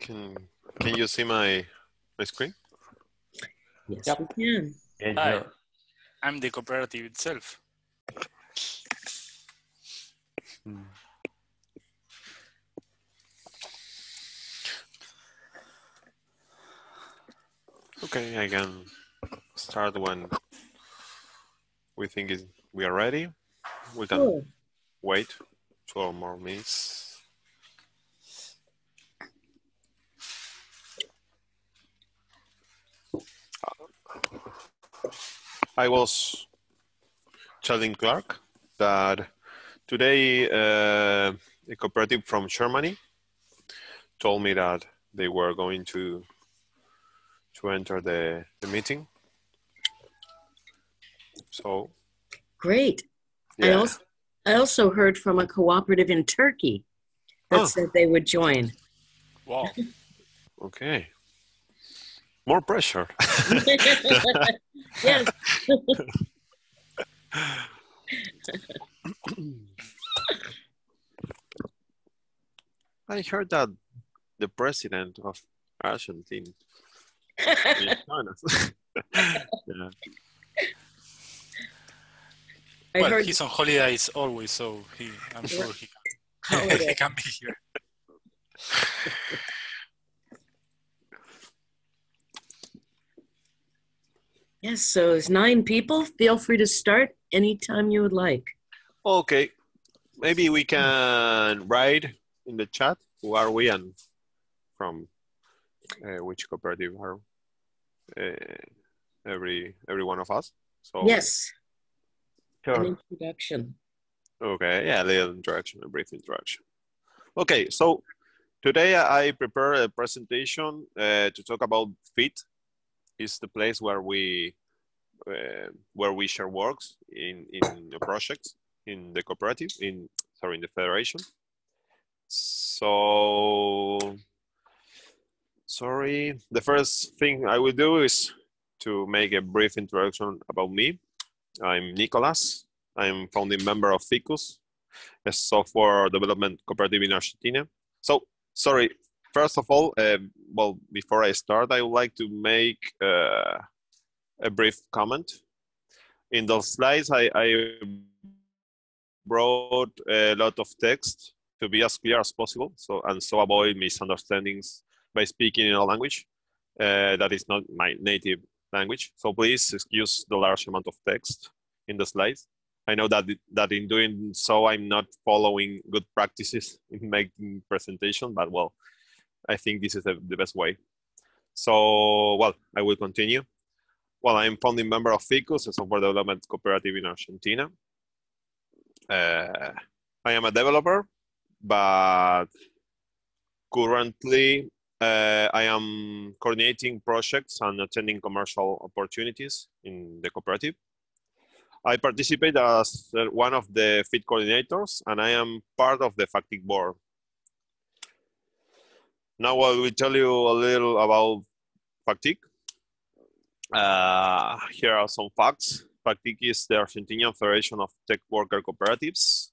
Can Can you see my my screen? Yes, Yep. we can. And Hi. you're- I'm the cooperative itself. Hmm. Okay, I can start when we think is we are ready. We can Cool. wait twelve more minutes. I was telling Clark that today uh, a cooperative from Germany told me that they were going to to enter the, the meeting. So Great. I also I also heard from a cooperative in Turkey that Oh. said they would join. Wow. okay. More pressure. yes. I heard that the president of Argentina is China. yeah. I well, heard he's on holidays always, so he, I'm sure he, he can be here. Yes, so it's nine people. Feel free to start anytime you would like. Okay. Maybe we can write in the chat who are we and from uh, which cooperative are uh, every every one of us. So Yes, an introduction. Okay, yeah, a little introduction, a brief introduction. Okay, so today I prepare a presentation uh, to talk about FIT. It's the place where we uh, where we share works in in projects in the cooperative in sorry in the federation. So sorry, the first thing I will do is to make a brief introduction about me. I'm Nicolas. I'm founding member of Fiqus, a software development cooperative in Argentina. So, sorry, first of all, uh, well, before I start, I would like to make uh, a brief comment. In those slides, I, I brought a lot of text to be as clear as possible, so and so avoid misunderstandings by speaking in a language uh, that is not my native language. So please excuse the large amount of text in the slides. I know that that in doing so, I'm not following good practices in making presentation, but well, I think this is the, the best way. So, well, I will continue. Well, I'm founding member of Fiqus, a software development cooperative in Argentina. Uh, I am a developer, but currently uh, I am coordinating projects and attending commercial opportunities in the cooperative. I participate as one of the FIT coordinators, and I am part of the FACTIC board. Now I will tell you a little about FACTIC. Uh, here are some facts. FACTIC is the Argentinian Federation of Tech Worker Cooperatives.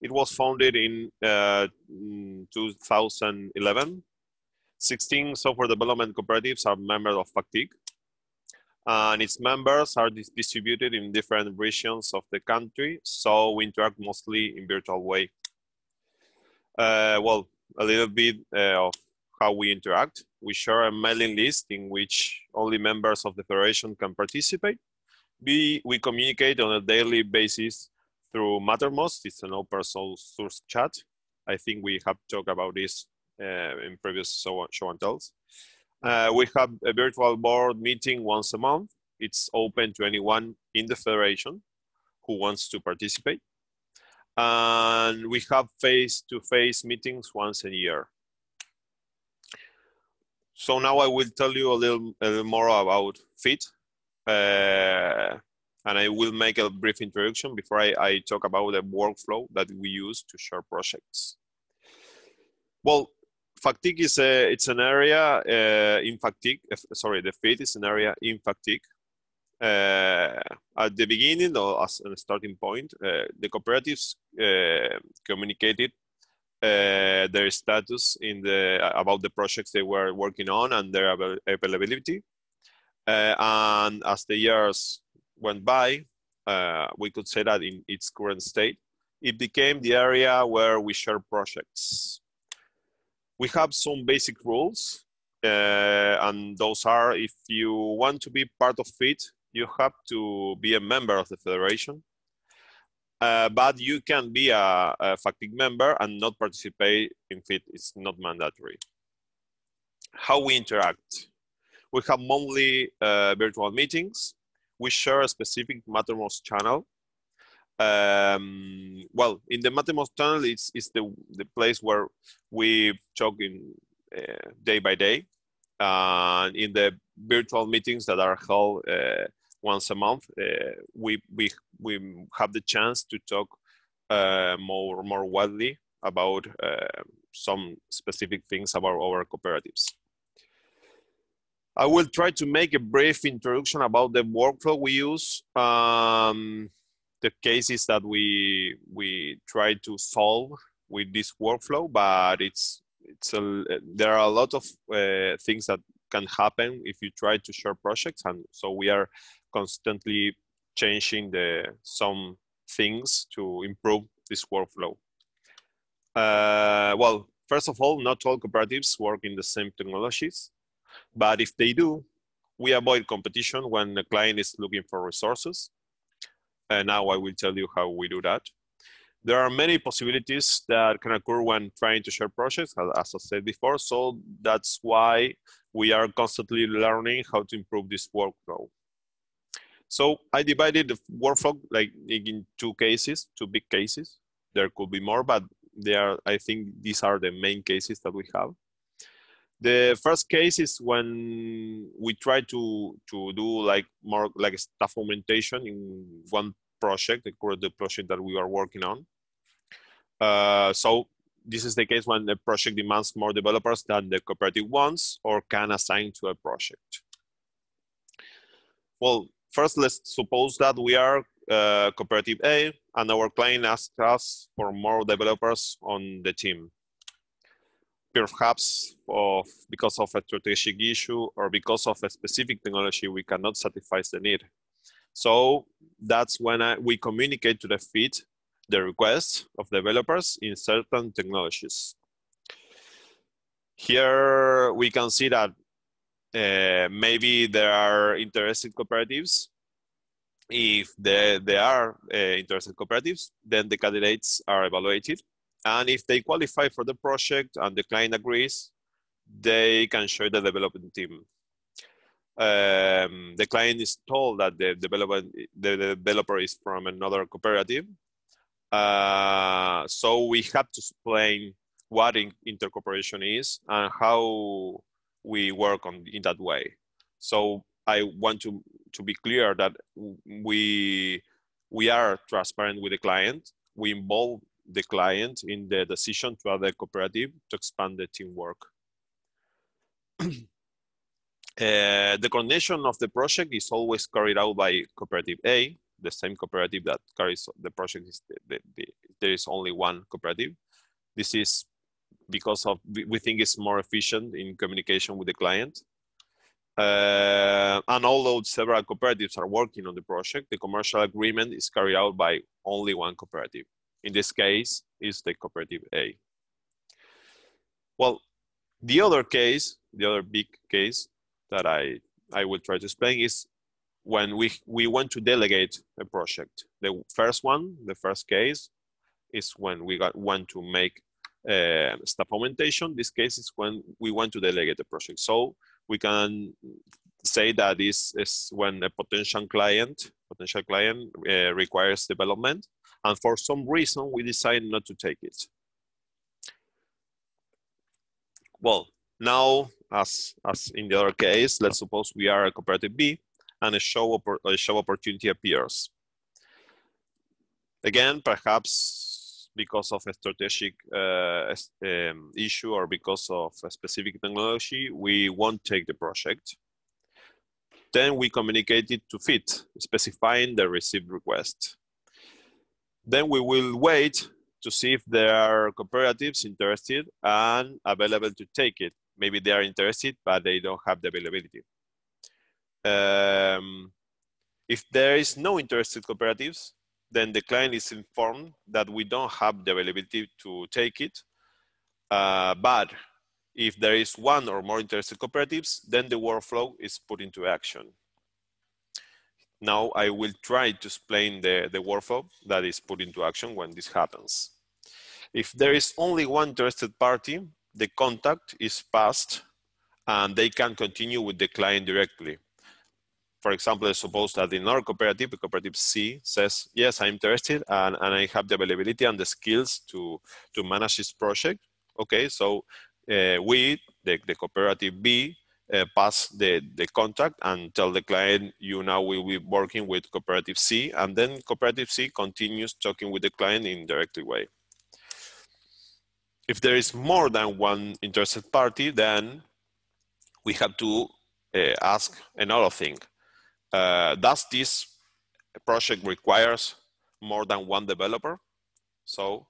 It was founded in uh, mm, 2011. 16 software development cooperatives are members of FACTIC and its members are dis- distributed in different regions of the country, so we interact mostly in virtual way. Uh, well, a little bit uh, of how we interact. We share a mailing list in which only members of the federation can participate. We, we communicate on a daily basis through Mattermost. It's an open source chat. I think we have talked about this uh, in previous show, show and tells. Uh, we have a virtual board meeting once a month. It's open to anyone in the federation who wants to participate. And we have face-to-face meetings once a year. So now I will tell you a little, a little more about FIT. Uh, and I will make a brief introduction before I, I talk about the workflow that we use to share projects. Well, FACTIC is a, it's an area uh, in FACTIC, uh, sorry, the FIT is an area in FACTIC. Uh, at the beginning, or as a starting point, uh, the cooperatives uh, communicated uh, their status in the about the projects they were working on and their availability. Uh, and as the years went by, uh, we could say that in its current state, it became the area where we share projects. We have some basic rules, uh, and those are if you want to be part of it, you have to be a member of the federation. Uh, but you can be a, a FACTIC member and not participate in FIT. It's not mandatory. How we interact. We have monthly uh, virtual meetings. We share a specific Mattermost channel. Um, well, in the Mattermost channel, it's, it's the, the place where we talk in uh, day by day. And in the virtual meetings that are held uh, once a month, uh, we, we, we have the chance to talk uh, more, more widely about uh, some specific things about our cooperatives. I will try to make a brief introduction about the workflow we use, um, the cases that we we try to solve with this workflow, but it's it's a, there are a lot of uh, things that can happen if you try to share projects, and so we are constantly changing the some things to improve this workflow. Uh, well, first of all, not all cooperatives work in the same technologies. But if they do, we avoid competition when the client is looking for resources. And now I will tell you how we do that. There are many possibilities that can occur when trying to share projects, as I said before. So that's why we are constantly learning how to improve this workflow. So I divided the workflow like in two cases, two big cases. There could be more, but they are, I think these are the main cases that we have. The first case is when we try to to do like more like staff augmentation in one project, the project that we are working on. Uh, so this is the case when the project demands more developers than the cooperative wants or can assign to a project. Well, first let's suppose that we are uh, cooperative A and our client asks us for more developers on the team perhaps of, because of a strategic issue or because of a specific technology, we cannot satisfy the need. So that's when I, we communicate to the FIT the request of developers in certain technologies. Here we can see that uh, maybe there are interested cooperatives. If there, there are uh, interested cooperatives, then the candidates are evaluated and if they qualify for the project and the client agrees, they can share the development team. Um, the client is told that the, development, the developer is from another cooperative. Uh, so we have to explain what in, intercooperation is and how we work on in that way. So I want to, to be clear that we, we are transparent with the client. We involve the client in the decision to add a cooperative to expand the teamwork. uh, the coordination of the project is always carried out by cooperative A, the same cooperative that carries the project. Is the, the, the, there is only one cooperative. This is because of we think it's more efficient in communication with the client. Uh, and although several cooperatives are working on the project, the commercial agreement is carried out by only one cooperative in this case is the cooperative A. Well, the other case, the other big case that I, I will try to explain is when we, we want to delegate a project. The first one, the first case, is when we got, want to make uh, staff augmentation. This case is when we want to delegate a project. So we can say that this is when a potential client, potential client uh, requires development and for some reason we decide not to take it. Well, now as, as in the other case, let's suppose we are a cooperative B and a show, a show opportunity appears. Again, perhaps because of a strategic uh, um, issue or because of a specific technology, we won't take the project. Then we communicate it to FIT, specifying the received request. Then we will wait to see if there are cooperatives interested and available to take it. Maybe they are interested, but they don't have the availability. Um, if there is no interested cooperatives, then the client is informed that we don't have the availability to take it. Uh, but if there is one or more interested cooperatives, then the workflow is put into action. Now I will try to explain the, the workflow that is put into action when this happens. If there is only one interested party, the contact is passed and they can continue with the client directly. For example, suppose that in our cooperative, cooperative C says, yes, I'm interested and, and I have the availability and the skills to, to manage this project. Okay, so uh, we, the, the cooperative B, uh, pass the, the contract and tell the client, you now will be working with cooperative C, and then cooperative C continues talking with the client in directly way. If there is more than one interested party, then we have to uh, ask another thing. Uh, does this project requires more than one developer? So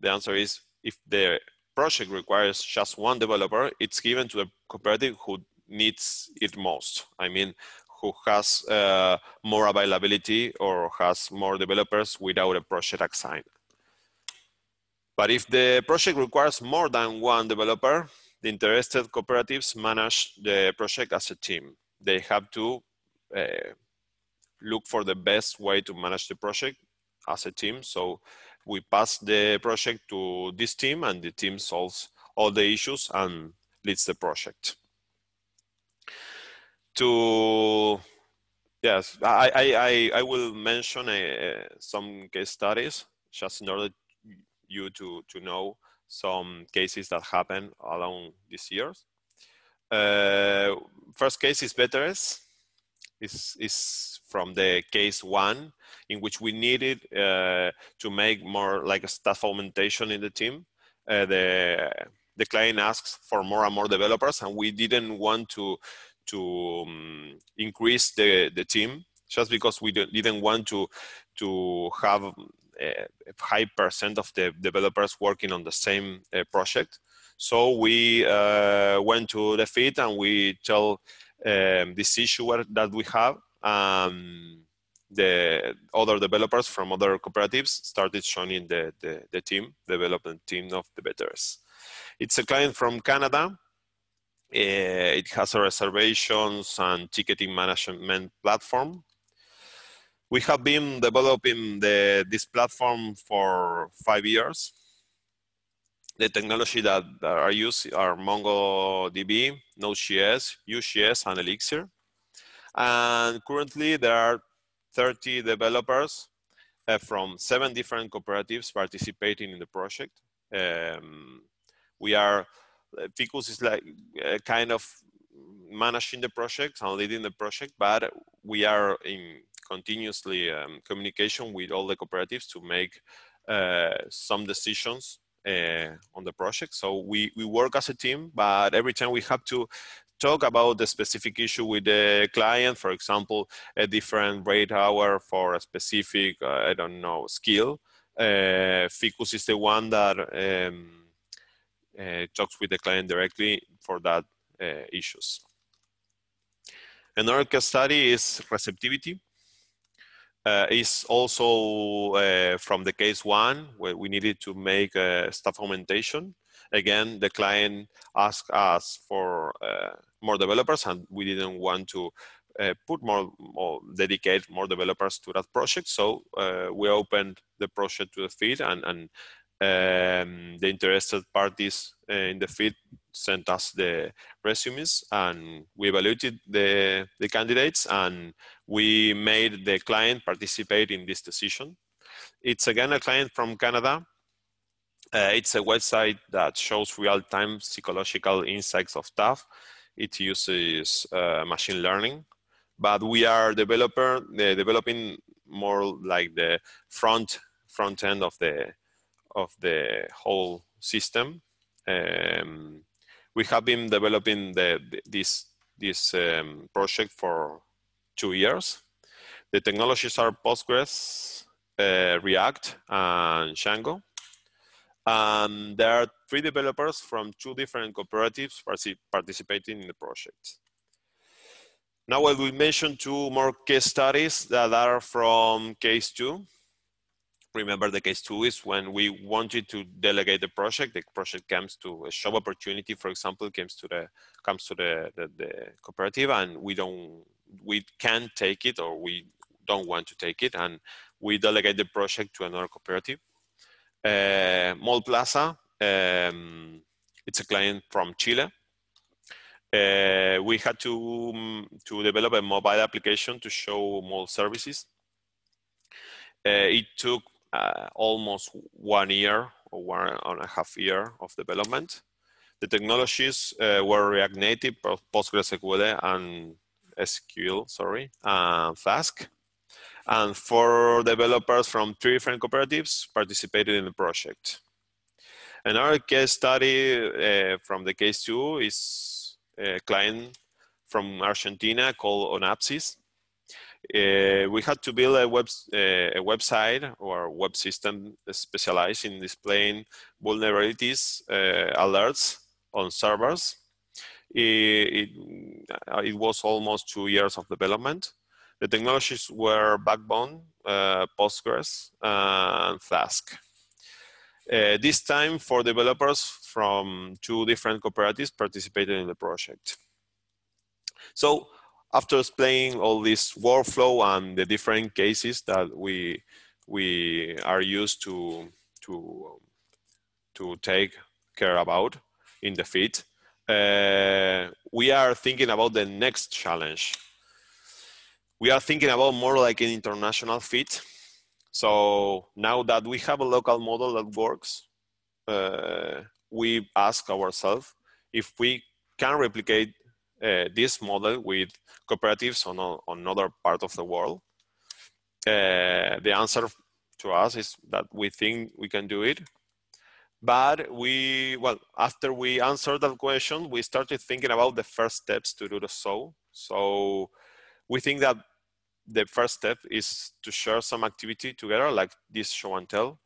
the answer is if the project requires just one developer, it's given to the cooperative who needs it most. I mean, who has uh, more availability or has more developers without a project assigned. But if the project requires more than one developer, the interested cooperatives manage the project as a team. They have to uh, look for the best way to manage the project as a team. So we pass the project to this team and the team solves all the issues and leads the project. To yes i i i, will mention a, some case studies just in order you to to know some cases that happen along these years. Uh, first case is BTRS is is from the case one in which we needed uh, to make more like a staff augmentation in the team uh, the the client asks for more and more developers and we didn't want to to um, increase the, the team just because we didn't want to to have a high percent of the developers working on the same uh, project. So we uh, went to the FIT and we tell um, this issue that we have. Um, the other developers from other cooperatives started joining the, the, the team, development team of the BTRS. It's a client from Canada uh, it has a reservations and ticketing management platform. We have been developing the, this platform for five years. The technology that, are used are MongoDB, Node.js, Vue.js, and Elixir. And currently there are 30 developers uh, from seven different cooperatives participating in the project. Um, we are Fiqus is like uh, kind of managing the project and leading the project, but we are in continuously um, communication with all the cooperatives to make uh, some decisions uh, on the project. So we, we work as a team, but every time we have to talk about the specific issue with the client, for example, a different rate hour for a specific, uh, I don't know, skill, uh, Fiqus is the one that um, uh, talks with the client directly for that uh, issues. Another case study is Receptiviti. Uh, is also uh, from the case one where we needed to make a staff augmentation. Again, the client asked us for uh, more developers and we didn't want to uh, put more, more, dedicate more developers to that project. So we opened the project to the FIT and, and um, the interested parties uh, in the FIT sent us the resumes and we evaluated the, the candidates and we made the client participate in this decision. It's again a client from Canada. Uh, it's a website that shows real-time psychological insights of staff. It uses uh, machine learning, but we are developer uh, developing more like the front front end of the of the whole system. Um, we have been developing the, this, this um, project for two years. The technologies are Postgres, uh, React, and Django. And there are three developers from two different cooperatives participating in the project. Now I will mention two more case studies that are from case two. Remember the case two is when we wanted to delegate the project, the project comes to a job opportunity, for example, comes to the comes to the, the, the cooperative and we don't we can take it or we don't want to take it and we delegate the project to another cooperative. Uh, Mall Plaza, um, it's a client from Chile. Uh, we had to, um, to develop a mobile application to show mall services. Uh, it took uh, almost one year or one and a half year of development. The technologies uh, were React Native, PostgreSQL, and SQL, sorry, and Flask. And four developers from three different cooperatives participated in the project. Another case study uh, from the case two is a client from Argentina called Onapsis. Uh, we had to build a, web, uh, a website or web system specialized in displaying vulnerabilities uh, alerts on servers it, it, uh, it, was almost two years of development. The technologies were Backbone, uh, Postgres, and Flask. Uh, this time, four developers from two different cooperatives participated in the project. So after explaining all this workflow and the different cases that we, we are used to, to, to take care about in the FIT, uh, we are thinking about the next challenge. We are thinking about more like an international FIT. So now that we have a local model that works, uh, we ask ourselves if we can replicate uh, this model with cooperatives on, on another part of the world. Uh, the answer to us is that we think we can do it but we, well, after we answered that question, we started thinking about the first steps to do so. So we think that the first step is to share some activity together, like this show and tell.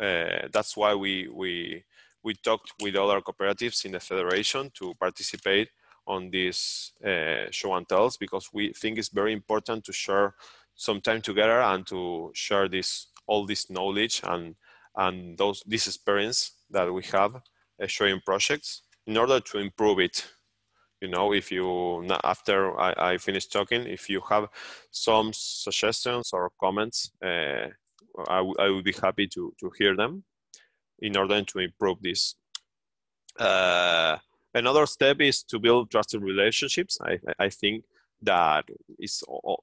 Uh, that's why we, we, we talked with other cooperatives in the federation to participate on these uh, show and tells because we think it's very important to share some time together and to share this all this knowledge and and those this experience that we have uh, showing projects in order to improve it. You know if you after I, I finish talking if you have some suggestions or comments uh, I, I would be happy to to hear them in order to improve this. Uh, another step is to build trusted relationships i i think that is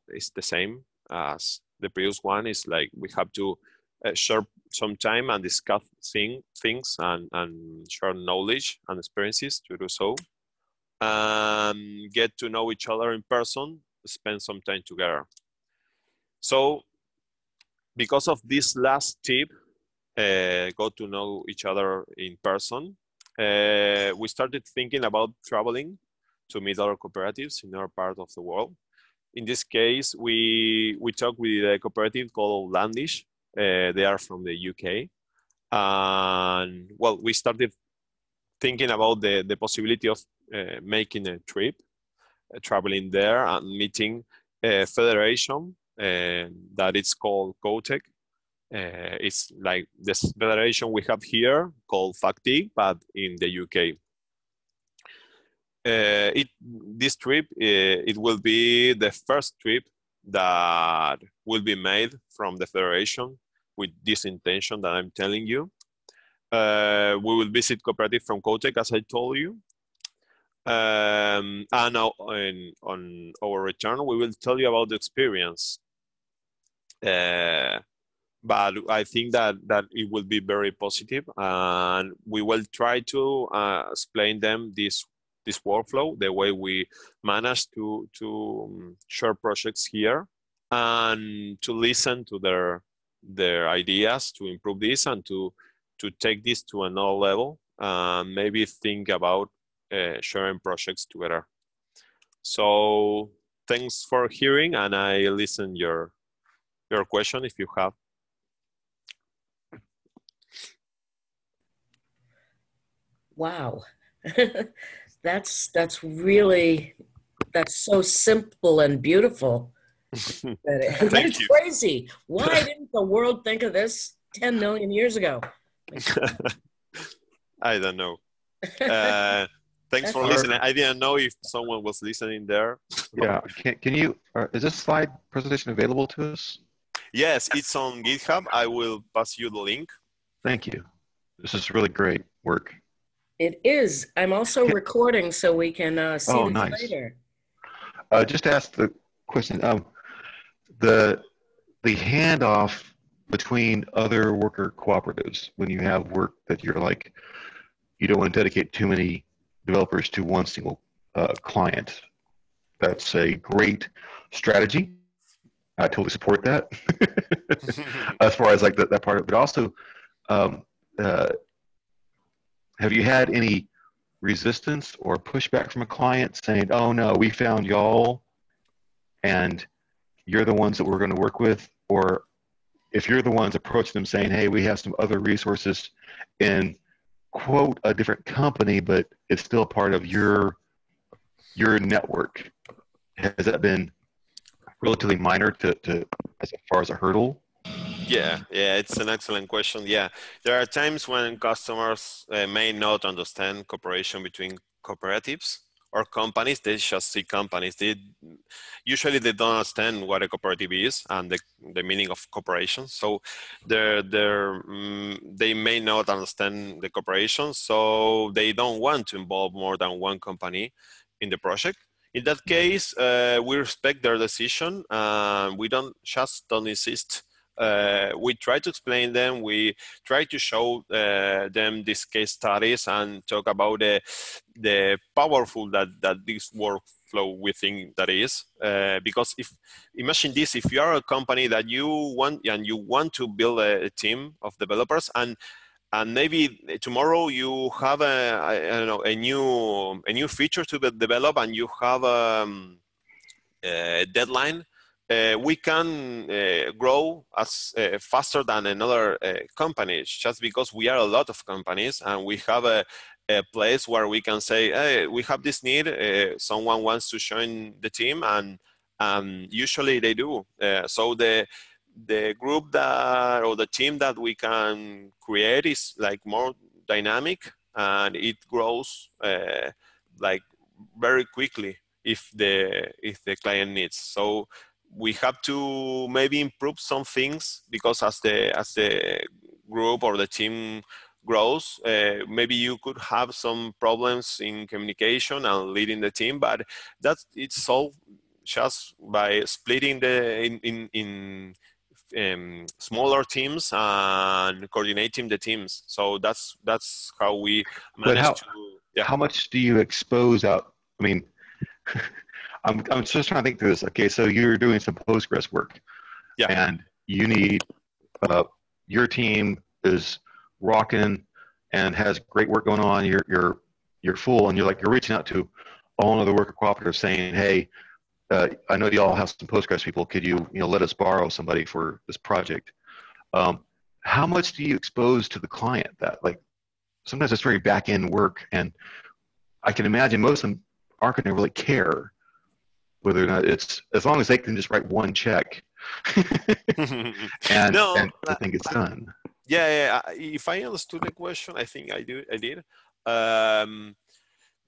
is the same as the previous one is like we have to uh, share some time and discuss thing, things and, and share knowledge and experiences to do so. And get to know each other in person, spend some time together. So because of this last tip, uh, got to know each other in person, uh, we started thinking about traveling to meet other cooperatives in our part of the world. In this case, we, we talked with a cooperative called Landish, uh, they are from the UK. And well, we started thinking about the, the possibility of uh, making a trip, uh, traveling there and meeting a federation that is called CoTech. Uh, it's like this federation we have here called FACTIC, but in the UK. Uh, it, this trip, uh, it will be the first trip that will be made from the federation with this intention that I'm telling you. Uh, we will visit cooperative from CoTech, as I told you. Um, and on, on our return, we will tell you about the experience. Uh, but I think that, that it will be very positive and we will try to uh, explain them this this workflow, the way we manage to, to um, share projects here and to listen to their their ideas to improve this and to to take this to another level maybe think about uh, sharing projects together. So thanks for hearing and i listen your your question if you have Wow. that's that's really that's so simple and beautiful. That it- Thank it's you. crazy. Why didn't the world think of this 10 million years ago? I don't know. Uh, thanks for listening. I didn't know if someone was listening there. Yeah, can, can you, uh, is this slide presentation available to us? Yes, it's on GitHub. I will pass you the link. Thank you. This is really great work. It is. I'm also Okay. recording so we can uh, see Oh, this nice. later. Uh, just ask the question, um, the, the handoff between other worker cooperatives, when you have work that you're like, you don't want to dedicate too many developers to one single uh, client. That's a great strategy. I totally support that. as far as like that, that part of it. But also, um, uh, have you had any resistance or pushback from a client saying, "Oh no, we found y'all, and you're the ones that we're going to work with," or if you're the ones approaching them saying, "Hey, we have some other resources in quote a different company, but it's still part of your your network," has that been relatively minor to, to as far as a hurdle? Yeah, yeah, it's an excellent question. Yeah, there are times when customers uh, may not understand cooperation between cooperatives or companies. They just see companies. They usually they don't understand what a cooperative is and the, the meaning of cooperation. So they're, they're, mm, they may not understand the cooperation, so they don't want to involve more than one company in the project. In that case, uh, we respect their decision. Uh, we don't just don't insist uh, we try to explain them. We try to show uh, them these case studies and talk about the the powerful that that this workflow we think that is. Uh, because if imagine this, if you are a company that you want and you want to build a, a team of developers and and maybe tomorrow you have a I, I don't know a new a new feature to develop and you have um, a deadline uh, we can uh, grow as uh, faster than another uh, company just because we are a lot of companies and we have a, a place where we can say hey we have this need uh, someone wants to join the team and um, usually they do. Uh, so the the group that or the team that we can create is like more dynamic and it grows like very quickly if the if the client needs. So we have to maybe improve some things because as the as the group or the team grows uh, maybe you could have some problems in communication and leading the team but that it's solved just by splitting the in in, in um, smaller teams and coordinating the teams so that's that's how we manage how- to yeah How much do you expose out? I mean, I'm, I'm just trying to think through this. Okay, so you're doing some Postgres work. Yeah. And you need, uh, your team is rocking and has great work going on. You're, you're, you're full and you're like, you're reaching out to all of the worker cooperatives saying, hey, uh, I know y'all have some Postgres people. Could you, you know, let us borrow somebody for this project? Um, how much do you expose to the client that like sometimes it's very back end work and I can imagine most of them aren't going to really care whether or not it's as long as they can just write one check and, No, and I think it's done. Yeah, yeah. If I understood the question, I think I do. I did. Um,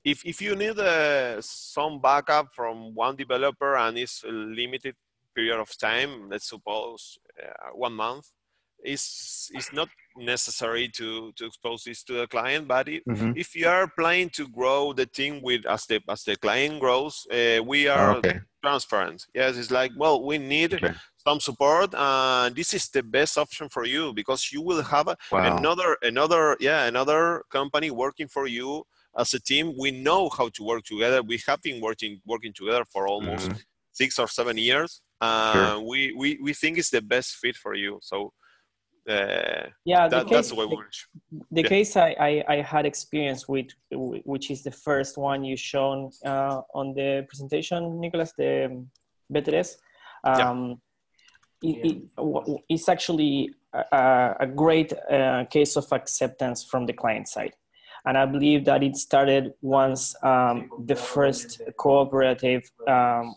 if if you need uh, some backup from one developer and it's a limited period of time, let's suppose uh, one month, it's it's not necessary to to expose this to the client. But if, Mhm. if you are planning to grow the team with as the as the client grows, uh, we are okay. transparent. Yes, it's like well, we need Okay. some support, and this is the best option for you because you will have Wow. another another yeah another company working for you as a team. We know how to work together. We have been working working together for almost Mhm. six or seven years. Uh, we, we we think it's the best fit for you. So uh, Yeah, the that, case, that's the way we the, the yeah. case I, I, I had experience with, which is the first one you shown uh, on the presentation, Nicolas, the um, BTS. Yeah. Um, it, it, it's actually a, a- a great uh, case of acceptance from the client side. And I believe that it started once um, the first cooperative um,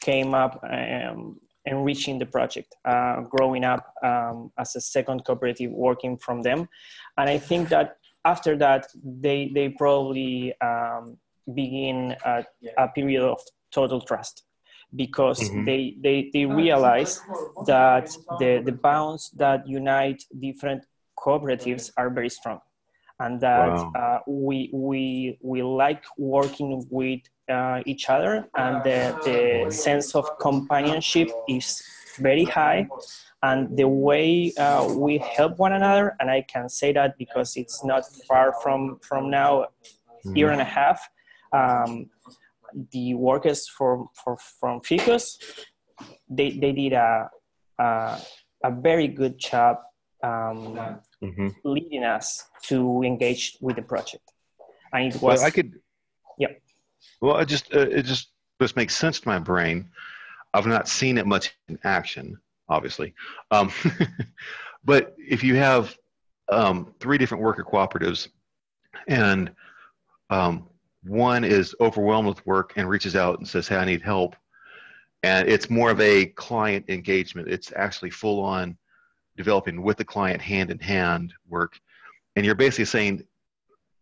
came up um, enriching the project, uh, growing up um, as a second cooperative working from them. And I think that after that, they, they probably um, begin a, a period of total trust because mm-hmm. they, they, they realize that the, the bonds that unite different cooperatives are very strong and that wow. uh, we, we, we like working with uh, each other and the, the sense of companionship is very high and the way uh, we help one another and i can say that because it's not far from from now mm. year and a half um, the workers from for, from Fiqus they, they did a, a, a very good job um, mm-hmm. leading us to engage with the project and it was well, i could yep well it just it just this makes sense to my brain i've not seen it much in action obviously. Um, but if you have um, three different worker cooperatives and um, one is overwhelmed with work and reaches out and says, Hey, I need help. And it's more of a client engagement. It's actually full on developing with the client hand in hand work. And you're basically saying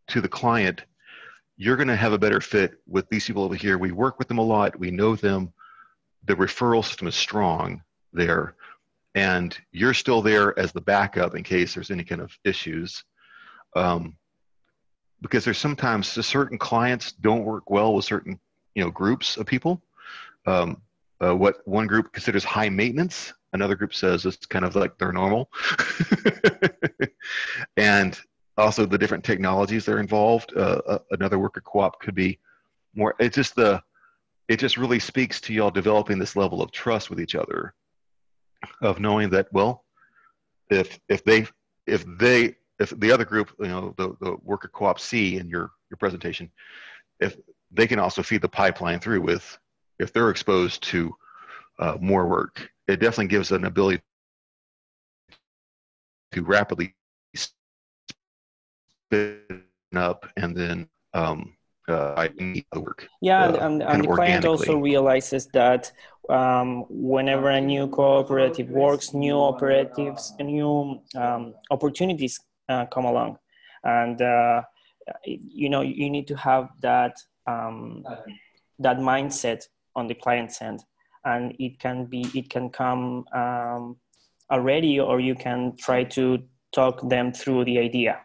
to the client, you're going to have a better fit with these people over here. We work with them a lot. We know them. The referral system is strong there and you're still there as the backup in case there's any kind of issues um, because there's sometimes certain clients don't work well with certain you know groups of people um, uh, what one group considers high maintenance another group says it's kind of like they're normal and also the different technologies that are involved uh, uh, another worker co-op could be more it's just the it just really speaks to y'all developing this level of trust with each other of knowing that well if if they if they if the other group you know the, the worker co-op c in your your presentation if they can also feed the pipeline through with if they're exposed to uh, more work it definitely gives an ability to rapidly up and then um, uh, I need the work. Yeah, uh, and, and the client also realizes that um, whenever a new cooperative works, new operatives, new um, opportunities uh, come along, and uh, you know you need to have that um, that mindset on the client's end, and it can be it can come um, already, or you can try to talk them through the idea,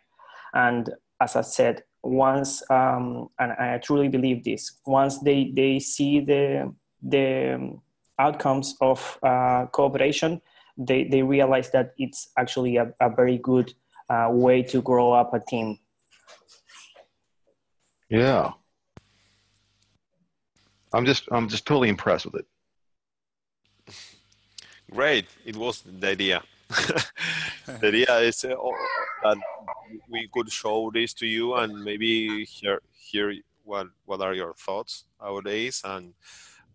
and as I said, once um, and I truly believe this, once they they see the the outcomes of uh, cooperation, they, they realize that it's actually a, a very good uh, way to grow up a team. Yeah. I'm just I'm just totally impressed with it. Great. It was the idea. the idea is uh, that we could show this to you and maybe hear hear what what are your thoughts nowadays and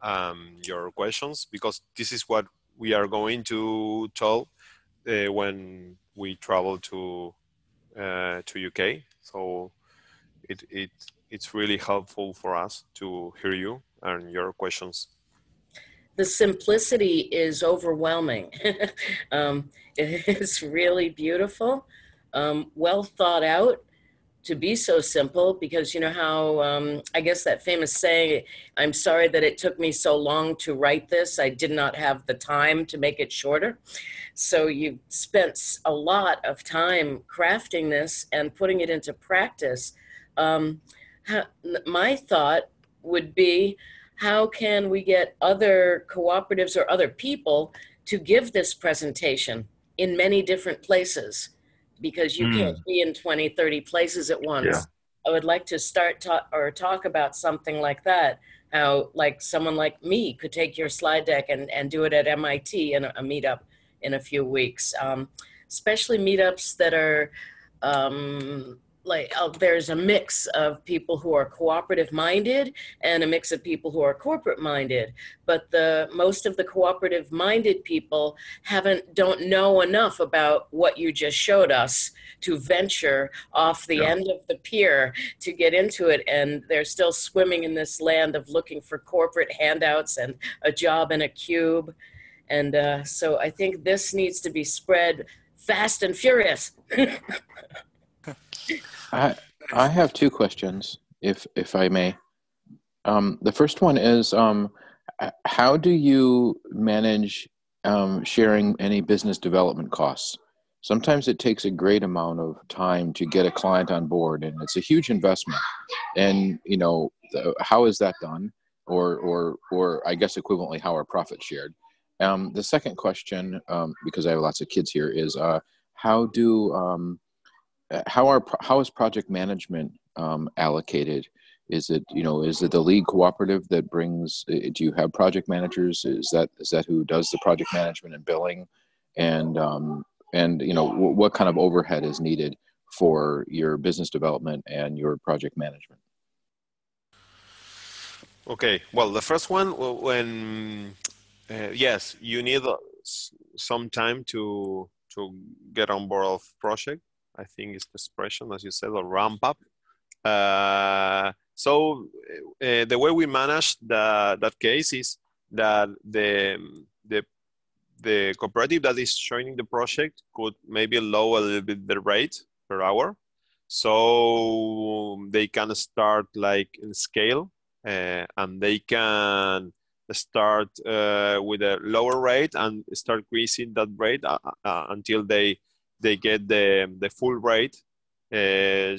um, your questions because this is what we are going to tell uh, when we travel to uh, to UK. So it it it's really helpful for us to hear you and your questions. The simplicity is overwhelming. um, it is really beautiful, um, well thought out, to be so simple because you know how um, I guess that famous saying, I'm sorry that it took me so long to write this. I did not have the time to make it shorter. So you spent a lot of time crafting this and putting it into practice. Um, my thought would be how can we get other cooperatives or other people to give this presentation in many different places? Because you mm. can't be in 20, 30 places at once. Yeah. I would like to start talk or talk about something like that. How like someone like me could take your slide deck and, and do it at MIT in a, a meetup in a few weeks. Um, especially meetups that are um, like uh, there's a mix of people who are cooperative minded and a mix of people who are corporate minded. But the most of the cooperative minded people haven't don't know enough about what you just showed us to venture off the Yeah. end of the pier to get into it. And they're still swimming in this land of looking for corporate handouts and a job in a cube. And uh, so i think this needs to be spread fast and furious I I have two questions, if if I may. Um, the first one is, um, how do you manage um, sharing any business development costs? Sometimes it takes a great amount of time to get a client on board, and it's a huge investment. And you know, the, how is that done? Or or or I guess equivalently, how are profits shared? Um, the second question, um, because I have lots of kids here, is uh, how do um, how are how is project management um, allocated? Is it you know is it the league cooperative that brings? uh, Do you have project managers? Is that is that who does the project management and billing? And um, and you know w- what kind of overhead is needed for your business development and your project management? Okay, well, the first one, when uh, yes, you need uh, some time to to get on board of project. I think it's the expression, as you said, a ramp up. Uh, so uh, the way we manage the, that case is that the the the cooperative that is joining the project could maybe lower a little bit the rate per hour, so they can start like in scale uh, and they can start with a lower rate and start increasing that rate uh, uh, until they they get the the full rate uh,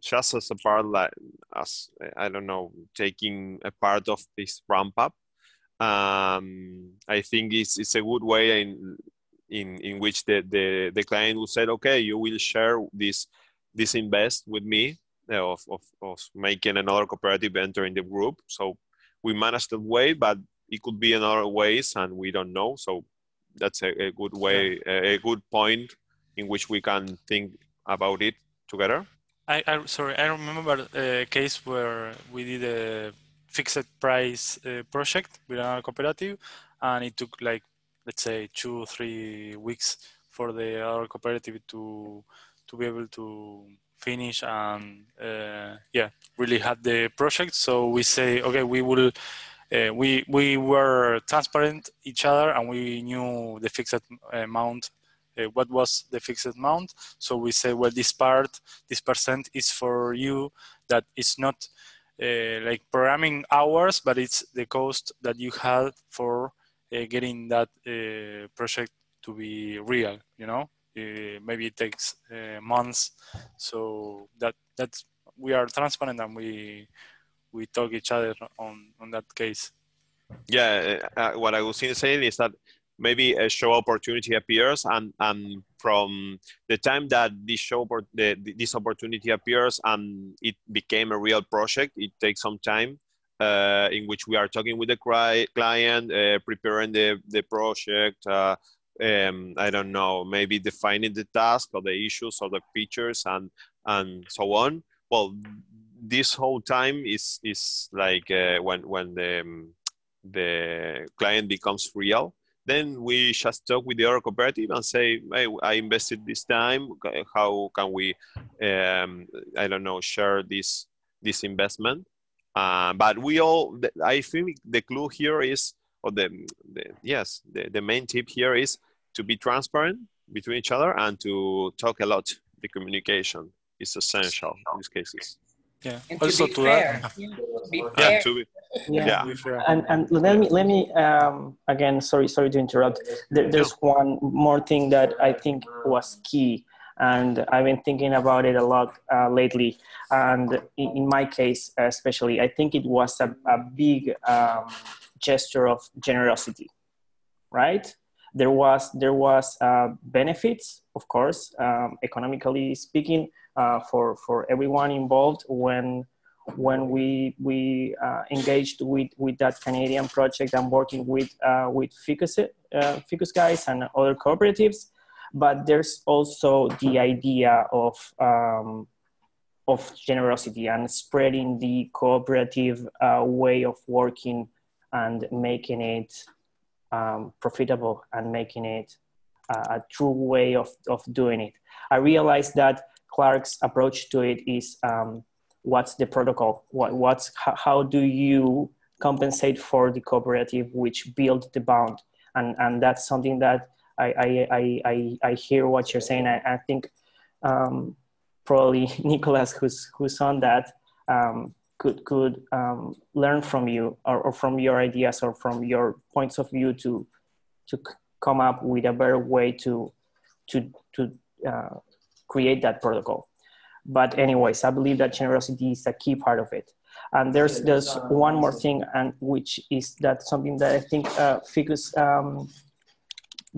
just as a part like as I don't know taking a part of this ramp up. Um, I think it's it's a good way in in in which the the, the client will say okay you will share this this invest with me uh, of, of, of making another cooperative enter in the group. So we manage that way, but it could be in other ways and we don't know. So that's a, a good way, a, a good point in which we can think about it together. I, I sorry, I remember a case where we did a fixed price uh, project with another cooperative, and it took like let's say two or three weeks for the other cooperative to to be able to finish and uh, yeah really had the project. So we say okay, we will. Uh, we we were transparent each other and we knew the fixed amount uh, what was the fixed amount. So we say, well, this part, this percent is for you. That it's not uh, like programming hours, but it's the cost that you had for uh, getting that uh, project to be real. You know, uh, maybe it takes uh, months. So that that's we are transparent and we we talk each other on on that case. Yeah, uh, what I was saying is that maybe a show opportunity appears and, and from the time that this show this opportunity appears and it became a real project it takes some time uh, in which we are talking with the client uh, preparing the, the project uh, um, i don't know maybe defining the task or the issues or the features and and so on. Well this whole time is is like uh, when when the um, the client becomes real then we just talk with the other cooperative and say, hey, I invested this time. How can we, um, I don't know, share this this investment? Uh, but we all, I think the clue here is, or the, the yes, the, the main tip here is to be transparent between each other and to talk a lot. The communication is essential in these cases. Yeah. And also to be to fair. that. Yeah, to be Yeah, fair. to be, Yeah. yeah. to be fair. And, and let me let me um, again sorry sorry to interrupt. There, there's one more thing that I think was key, and I've been thinking about it a lot uh, lately. And in, in my case, especially, I think it was a, a big um, gesture of generosity, right? There was there was uh, benefits, of course, um, economically speaking, uh, for for everyone involved when when we we uh, engaged with with that Canadian project and working with uh, with Fiqus uh, Fiqus guys and other cooperatives, but there's also the idea of um, of generosity and spreading the cooperative uh, way of working and making it um, profitable and making it a true way of, of doing it. I realized that Clark's approach to it is um, what's the protocol? What, what's, how, how do you compensate for the cooperative which built the bond? And, and that's something that I, I, I, I, hear what you're saying. I, I think um, probably Nicolas, who's, who's on that, um, could, could um, learn from you or, or, from your ideas or from your points of view to, to come up with a better way to, to, to uh, create that protocol. But anyways, I believe that generosity is a key part of it. And there's there's one more thing, and which is that something that I think uh, Fiqus um,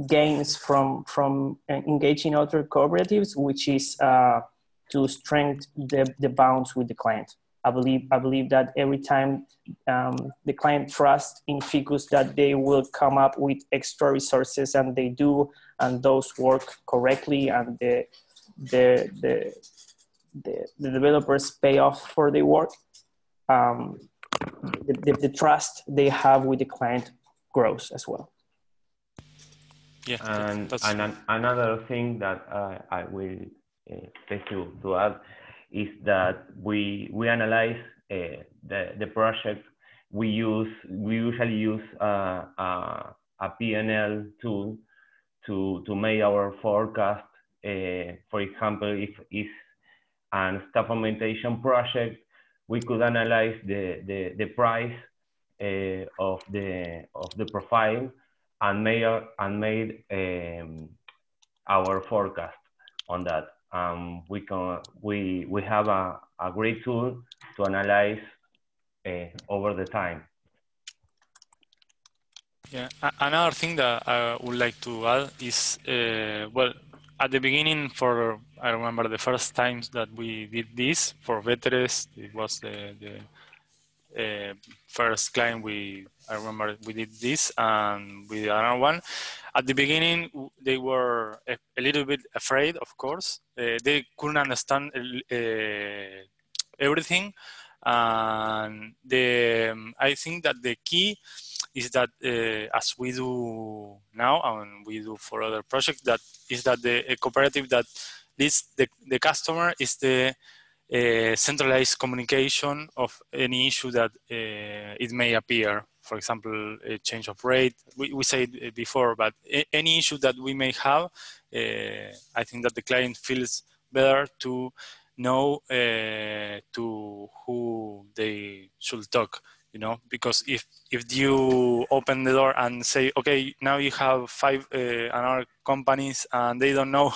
gains from from engaging other cooperatives, which is uh, to strengthen the, the bonds with the client. I believe I believe that every time um, the client trusts in Fiqus that they will come up with extra resources, and they do, and those work correctly, and the the the the, the developers pay off for their work. Um, the, the, the trust they have with the client grows as well. Yeah, and, and an, another thing that uh, I will uh, take to, to add is that we we analyze uh, the the project. We use we usually use uh, a, a PNL tool to to make our forecast. Uh, for example, if is an staff augmentation project, we could analyze the the, the price uh, of the of the profile and made and made um, our forecast on that. Um, we can we we have a, a great tool to analyze uh, over the time. Yeah, another thing that I would like to add is uh, well, at the beginning, for I remember the first times that we did this for Veteres, it was the, the uh, first client we I remember we did this and we did another one. At the beginning, they were a, a little bit afraid, of course. Uh, they couldn't understand uh, everything, and the um, I think that the key is that uh, as we do now and we do for other projects, that is that the cooperative that leads the, the customer is the uh, centralized communication of any issue that uh, it may appear. For example, a change of rate. We, we said before, but any issue that we may have, uh, I think that the client feels better to know uh, to who they should talk you know because if if you open the door and say okay now you have five uh, another companies and they don't know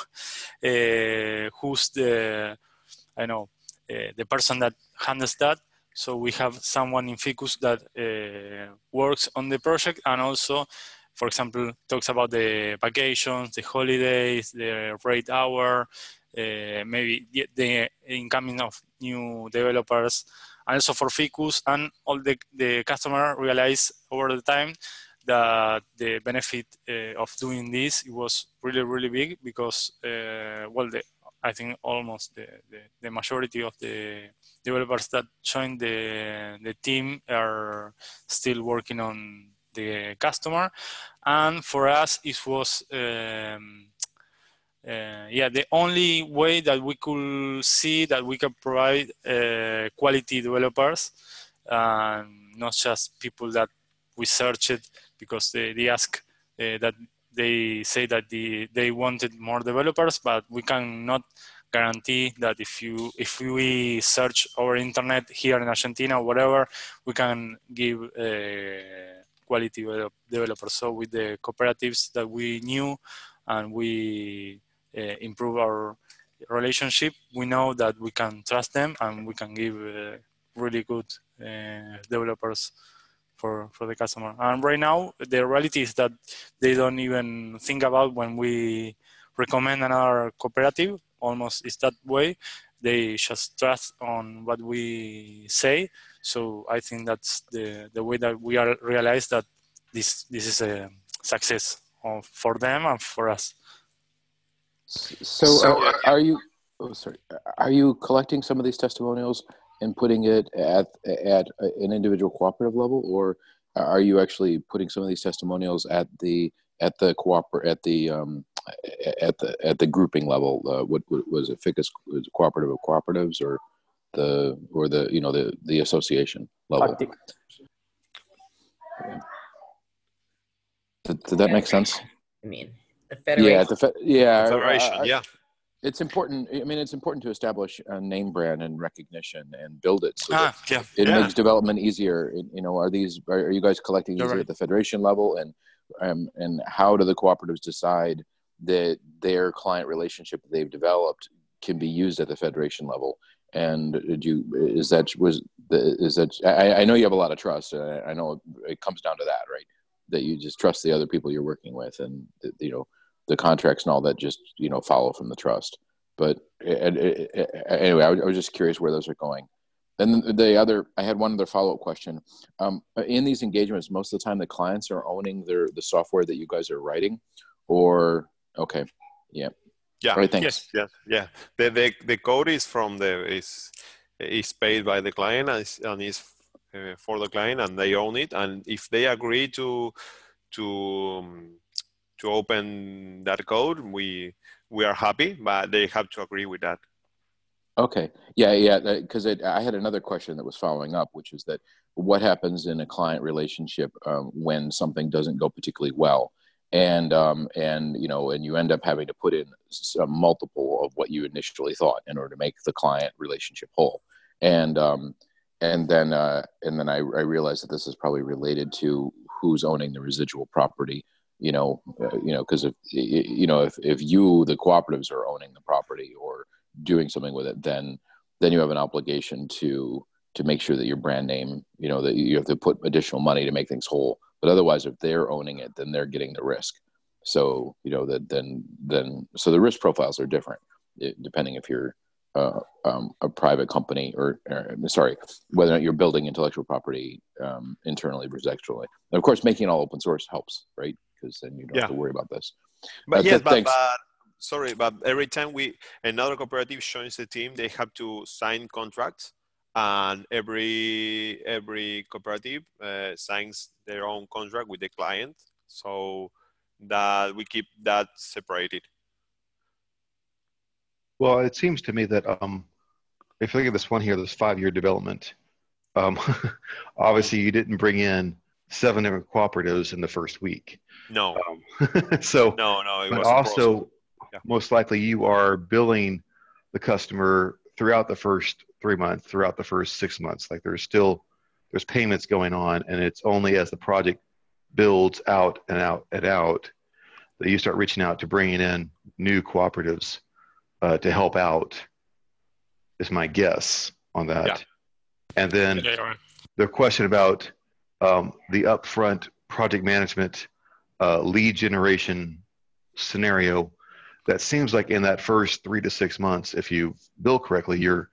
uh, who's the i know uh, the person that handles that so we have someone in Fiqus that uh, works on the project and also for example talks about the vacations the holidays the rate hour uh, maybe the, the incoming of new developers and also for Fiqus and all the, the customer realize over the time that the benefit uh, of doing this was really really big because uh, well the, I think almost the, the, the, majority of the developers that joined the, the team are still working on the customer. And for us it was um, uh, yeah, the only way that we could see that we can provide uh, quality developers and not just people that we searched because they, they ask uh, that they say that the, they wanted more developers, but we cannot guarantee that if you if we search our internet here in Argentina or whatever, we can give uh, quality developers. So with the cooperatives that we knew and we improve our relationship, we know that we can trust them and we can give uh, really good uh, developers for, for the customer. And right now, the reality is that they don't even think about when we recommend another cooperative, almost is that way. They just trust on what we say. So I think that's the, the way that we are realize that this, this is a success for them and for us. So, so uh, are you oh, sorry. Are you collecting some of these testimonials and putting it at at an individual cooperative level, or are you actually putting some of these testimonials at the at the cooper at the um, at the at the grouping level? Uh, what, what, was it? Fiqus was it cooperative of cooperatives, or the or the you know the the association level? Did, did that make sense? I mean, the federation. Yeah, the fe- yeah, Federation, I- I- yeah. It's important. I mean, it's important to establish a name brand and recognition and build it so Ah, yeah. it Yeah. makes development easier. You know, are these are, are you guys collecting these right. at the federation level, and um, and how do the cooperatives decide that their client relationship that they've developed can be used at the federation level? And did you is that was the, is that I, I know you have a lot of trust. And I, I know it comes down to that, right? That you just trust the other people you're working with, and you know the contracts and all that just you know follow from the trust. But and, and- and- anyway, I was, I was just curious where those are going. And then the other, I had one other follow up question. Um, in these engagements, most of the time the clients are owning their the software that you guys are writing, or okay, yeah, Yeah. right, thanks. Yes, yeah. The, the the code is from the is is paid by the client and is, and is uh, for the client and they own it. And if they agree to to um, to open that code, we we are happy, but they have to agree with that. Okay. Yeah, yeah. Because I had another question that was following up, which is that what happens in a client relationship um, when something doesn't go particularly well, and um, and you know, and you end up having to put in multiple of what you initially thought in order to make the client relationship whole, and um, and then uh, and then I, I realized that this is probably related to who's owning the residual property. You know, uh, you know, because if you know if if you the cooperatives are owning the property or doing something with it, then then you have an obligation to to make sure that your brand name, you know, that you have to put additional money to make things whole. But otherwise, if they're owning it, then they're getting the risk. So you know that then then so the risk profiles are different it, depending if you're uh, um, a private company or, or sorry whether or not you're building intellectual property um, internally versus externally. And of course, making it all open source helps, right? Because then you don't have to worry about this. But Uh, yes, th- but, but sorry, but every time we another cooperative joins the team, they have to sign contracts, and every every cooperative uh, signs their own contract with the client, so that we keep that separated. Well, it seems to me that um, if you look at this one here, this five-year development, um, obviously you didn't bring in seven different cooperatives in the first week. No, Um, so, no, no. It but was a process. also, Yeah. most likely you are billing the customer throughout the first three months, throughout the first six months. Like there's still there's payments going on, and it's only as the project builds out and out and out that you start reaching out to bringing in new cooperatives uh, to help out. Is my guess on that. Yeah. And then Yeah, you're right. the question about um, the upfront project management uh, lead generation scenario that seems like in that first three to six months if you bill correctly you're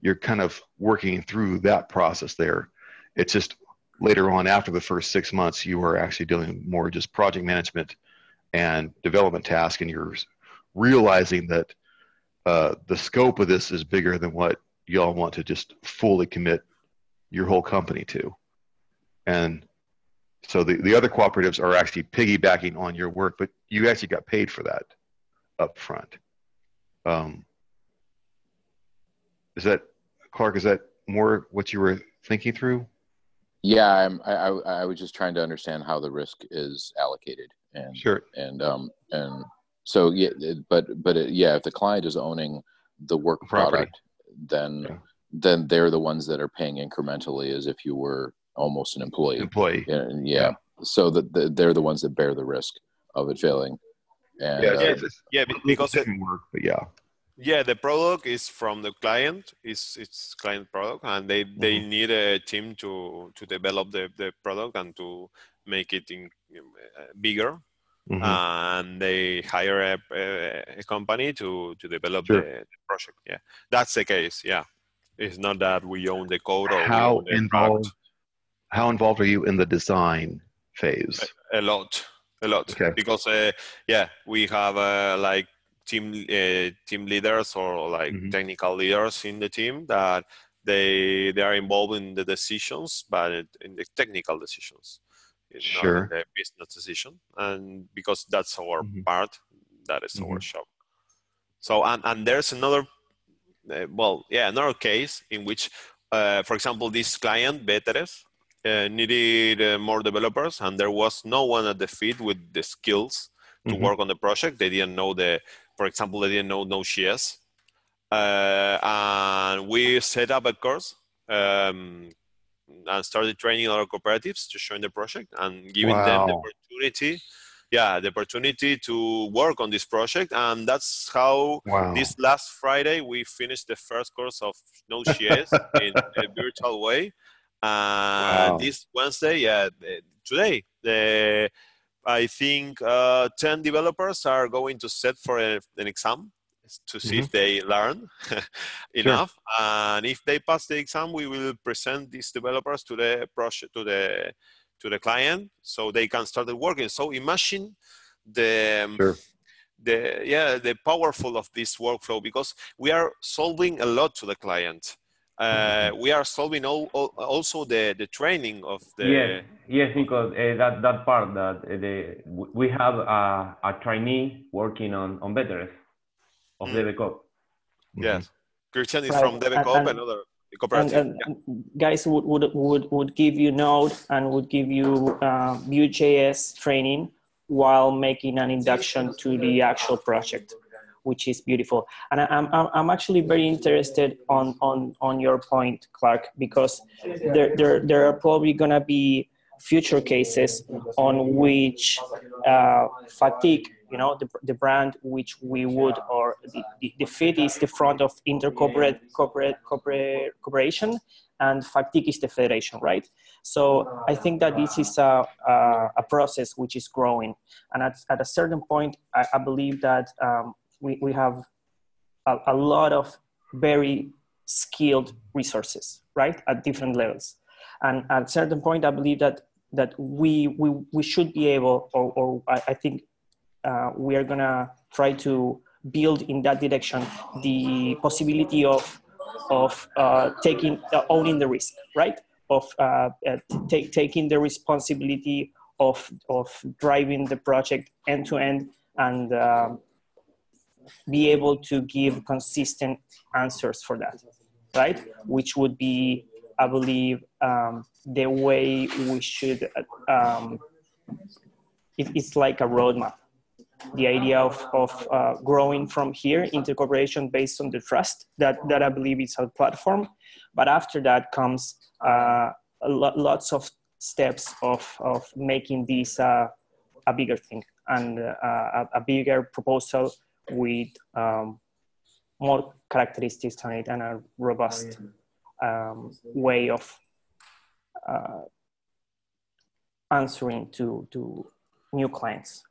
you're kind of working through that process there it's just later on after the first six months you are actually doing more just project management and development task and you're realizing that uh, the scope of this is bigger than what y'all want to just fully commit your whole company to. And so the, the other cooperatives are actually piggybacking on your work, but you actually got paid for that up front. Um, is that, Clark, is that more what you were thinking through? Yeah, I'm, I, I I was just trying to understand how the risk is allocated, and Sure. and um and so yeah, it- but but it, yeah, if the client is owning the work Property. product, then Yeah. then they're the ones that are paying incrementally as if you were almost an employee. Employee. And yeah, so that the, they're the ones that bear the risk of it failing. And Yeah, uh, it's- it's- Yeah, be- because the, different work, but yeah. yeah, the product is from the client. It's it's client product, and they they need a team to to develop the the product and to make it in, uh, bigger. Mhm. and they hire a, a, a company to to develop Sure. the, project. Yeah, that's the case. Yeah, it's not that we own the code or how involved product. how involved are you in the design phase a lot, a lot. Okay. Because uh, yeah, we have uh, like team uh, team leaders or like mm-hmm. technical leaders in the team that they they are involved in the decisions, but in the technical decisions, sure. the business decision, and because that's our mm-hmm. part, that is mm-hmm. our job. So and and there's another, uh, well, yeah, another case in which, uh, for example, this client Beteres uh, needed uh, more developers, and there was no one at the FIT with the skills to mm-hmm. work on the project. They didn't know the, for example, they didn't know Node.js. Uh, and we set up a course um, and started training other cooperatives to join the project and giving wow. them the opportunity yeah the opportunity to work on this project and that's how wow. this last friday we finished the first course of node.js in a virtual way and wow. this wednesday yeah today the i think uh, 10 developers are going to set for a, an exam to see mm-hmm. if they learn enough. Sure. And if they pass the exam, we will present these developers to the project to the to the client so they can start the working. So imagine the um, sure. the yeah the powerful of this workflow because we are solving a lot to the client. Uh, mm-hmm. we are solving all, all, also the, the training of the yes yes because uh, that that part that uh, the we have a, a trainee working on on Beteres of mm. DevCop. Yes. Mm-hmm. Christian is right. from DevCop and, and, other cooperative. And, and yeah. Guys would, would, would, would give you Node and would give you uh, Vue.js training while making an induction to the actual project, which is beautiful. And I, I'm, I'm actually very interested on, on, on your point, Clark, because there, there, there are probably going to be future cases on which uh, FACTIC you know the, the brand which we would or the, the, the FIT is the front of intercorporate corporate, corporate cooperation and FACTIC is the federation right? So i think that this is a, a, a process which is growing. And at, at a certain point i, I believe that um, we, we have a, a lot of very skilled resources right at different levels. And at a certain point i believe that that we we, we should be able or, or I think uh, we are gonna try to build in that direction the possibility of of uh, taking uh, owning the risk, right? Of uh, uh, t- taking the responsibility of of driving the project end to end and um, be able to give consistent answers for that, right? Which would be, I believe, um, the way we should. Um, it, it's like a roadmap the idea of, of uh, growing from here into cooperation based on the trust that, that I believe is our platform. But after that comes uh, lo- lots of steps of, of making this uh, a bigger thing and uh, a, a, bigger proposal with um, more characteristics on it and a robust um, way of uh, answering to, to new clients.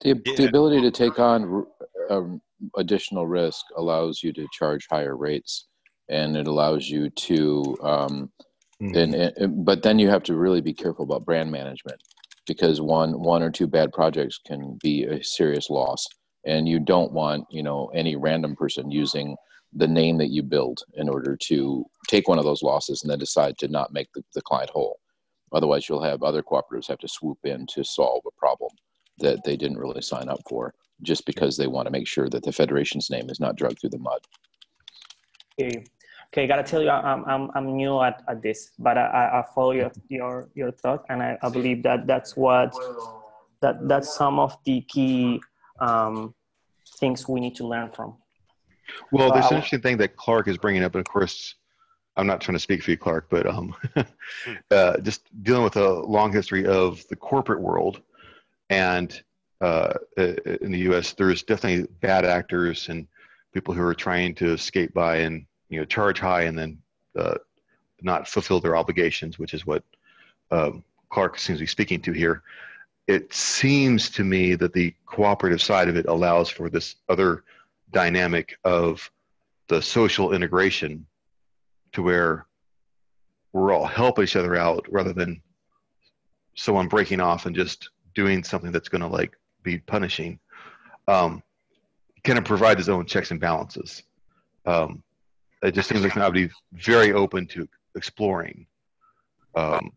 The, yeah. the ability to take on um, additional risk allows you to charge higher rates, and it allows you to. Um, mm-hmm. and, and, but then you have to really be careful about brand management because one one or two bad projects can be a serious loss, and you don't want you know any random person using the name that you build in order to take one of those losses and then decide to not make the, the client whole. Otherwise, you'll have other cooperatives have to swoop in to solve a problem that they didn't really sign up for just because they want to make sure that the federation's name is not dragged through the mud. Okay, okay. Gotta tell you, I'm I'm I'm new at, at this, but I, I follow your your your thought, and I, I believe that that's what that that's some of the key um, things we need to learn from. Well, there's an interesting thing that Clark is bringing up, and of course, I'm not trying to speak for you, Clark, but um, uh, just dealing with a long history of the corporate world and uh, in the U.S., there's definitely bad actors and people who are trying to escape by and you know charge high and then uh, not fulfill their obligations, which is what um, Clark seems to be speaking to here. It seems to me that the cooperative side of it allows for this other dynamic of the social integration to where we're all helping each other out rather than someone breaking off and just doing something that's going to like be punishing. Um, kind of provide its own checks and balances. Um, it just seems like I would be very open to exploring. Um,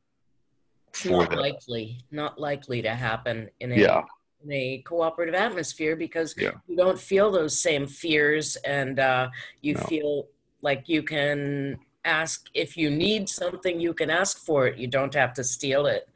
it's not that. likely, not likely to happen in a yeah. in a cooperative atmosphere because yeah. you don't feel those same fears, and uh, you no. feel like you can ask if you need something, you can ask for it. You don't have to steal it.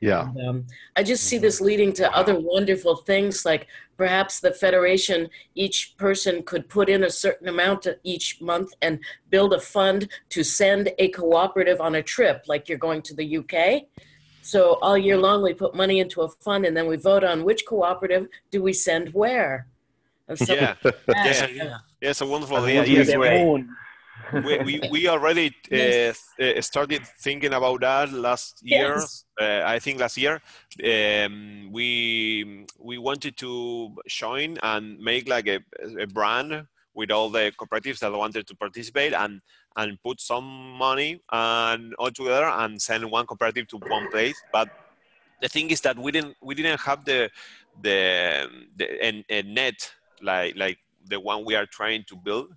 Yeah. And, um, I just see this leading to other wonderful things, like perhaps the federation, each person could put in a certain amount each month and build a fund to send a cooperative on a trip, like you're going to the UK. So all year long, we put money into a fund, and then we vote on which cooperative do we send where. Yeah. yeah, yeah, yeah. It's a wonderful idea. Yes, we, we, we already uh, uh, started thinking about that last year. Yes. Uh, I think last year um, we we wanted to join and make like a, a brand with all the cooperatives that wanted to participate and and put some money and all together and send one cooperative to one place. But the thing is that we didn't we didn't have the the, the a, a net like like the one we are trying to build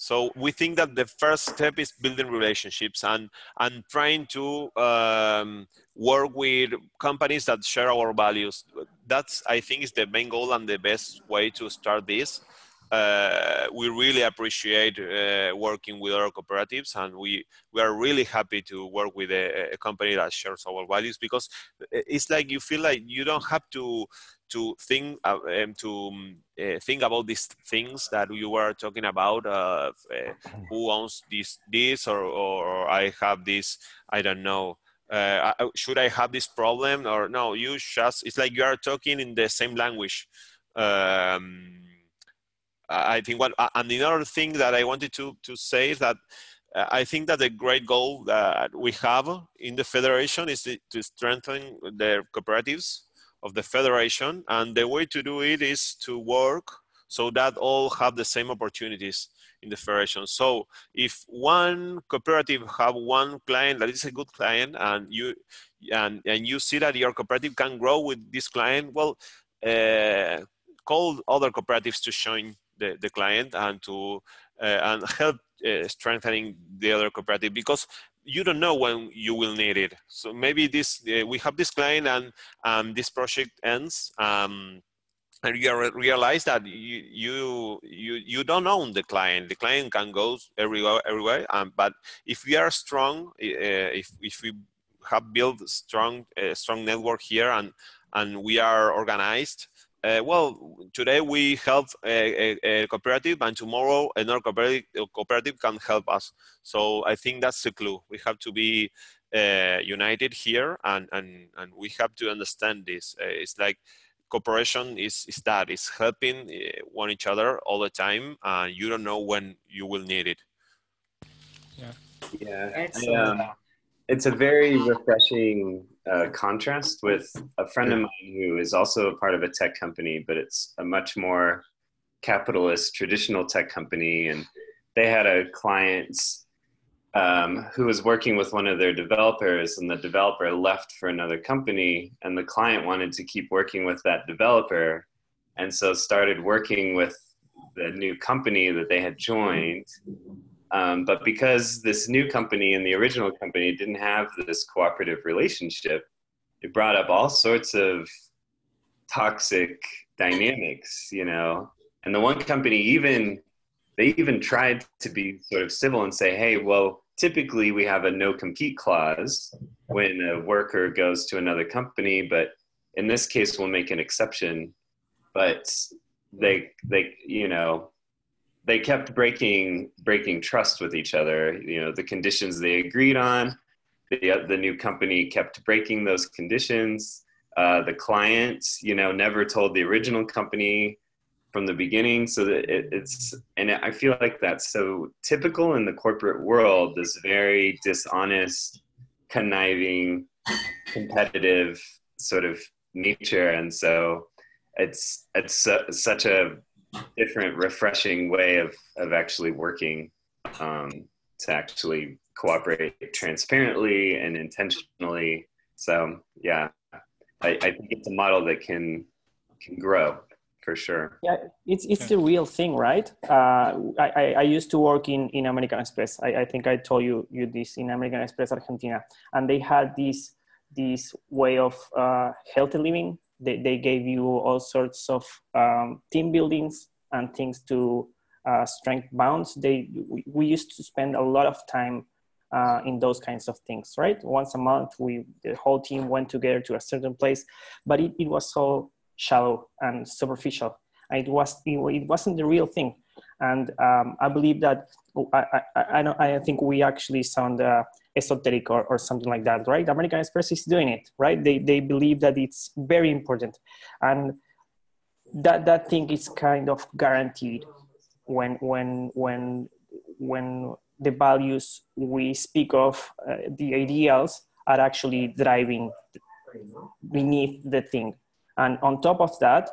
so we think that the first step is building relationships and and trying to um, work with companies that share our values. That's I think is the main goal and the best way to start this. Uh, we really appreciate uh, working with our cooperatives and we, we are really happy to work with a, a, company that shares our values because it's like you feel like you don't have to to think uh, um, to um, uh, think about these things that you were talking about uh, uh who owns this this or, or i have this i don't know. Uh, should i have this problem or no? You just it's like you are talking in the same language. Um, i think what and another thing that i wanted to to say is that uh, I think that the great goal that we have in the federation is to strengthen the cooperatives of the federation and the way to do it is to work so that all have the same opportunities in the federation. So if one cooperative have one client that is a good client and you and and you see that your cooperative can grow with this client well uh, call other cooperatives to join the, the client and to uh, and help uh, strengthening the other cooperative. Because you don't know when you will need it. So maybe this uh, we have this client and um, this project ends. Um, and you realize that you, you you you don't own the client. The client can go everywhere, everywhere. Um, but if we are strong, uh, if if we have built strong uh, strong network here and and we are organized, uh, well, today we help a, a, a, cooperative, and tomorrow another cooperative, cooperative can help us. So I think that's the clue. We have to be uh, united here, and, and, and we have to understand this. Uh, it's like cooperation is, is that, it's helping uh, one each other all the time, and you don't know when you will need it. Yeah. Yeah. Excellent. I, um, it's a very refreshing uh, contrast with a friend of mine who is also a part of a tech company, but it's a much more capitalist, traditional tech company. And they had a client um, who was working with one of their developers, and the developer left for another company, and the client wanted to keep working with that developer. And so started working with the new company that they had joined um, but because this new company and the original company didn't have this cooperative relationship, it brought up all sorts of toxic dynamics, you know. And the one company even they even tried to be sort of civil and say, hey, well, typically we have a no compete clause when a worker goes to another company, but in this case we'll make an exception. But they they you know they kept breaking breaking trust with each other. You know, the conditions they agreed on, the the new company kept breaking those conditions. Uh, the client, you know, never told the original company from the beginning. So that it, it's and I feel like that's so typical in the corporate world. This very dishonest, conniving, competitive sort of nature, and so it's it's such a different, refreshing way of of actually working um, to actually cooperate transparently and intentionally. So yeah, I, I think it's a model that can can grow. for sure. Yeah, it's it's the real thing, right? Uh, I, I used to work in, in American Express. I, I think I told you you this in American Express Argentina, and they had this this way of uh, healthy living. They, they gave you all sorts of um, team buildings and things to uh, strength bounds. They we, we used to spend a lot of time uh, in those kinds of things, right? Once a month, we the whole team went together to a certain place, but it, it was so shallow and superficial. It was it, wasn't the real thing, and um, I believe that I I, I, don't, I think we actually sound uh, esoteric or, or something like that, right? American Express is doing it, right? They they believe that it's very important, and that that thing is kind of guaranteed when when when when the values we speak of, uh, the ideals, are actually driving beneath the thing. And on top of that,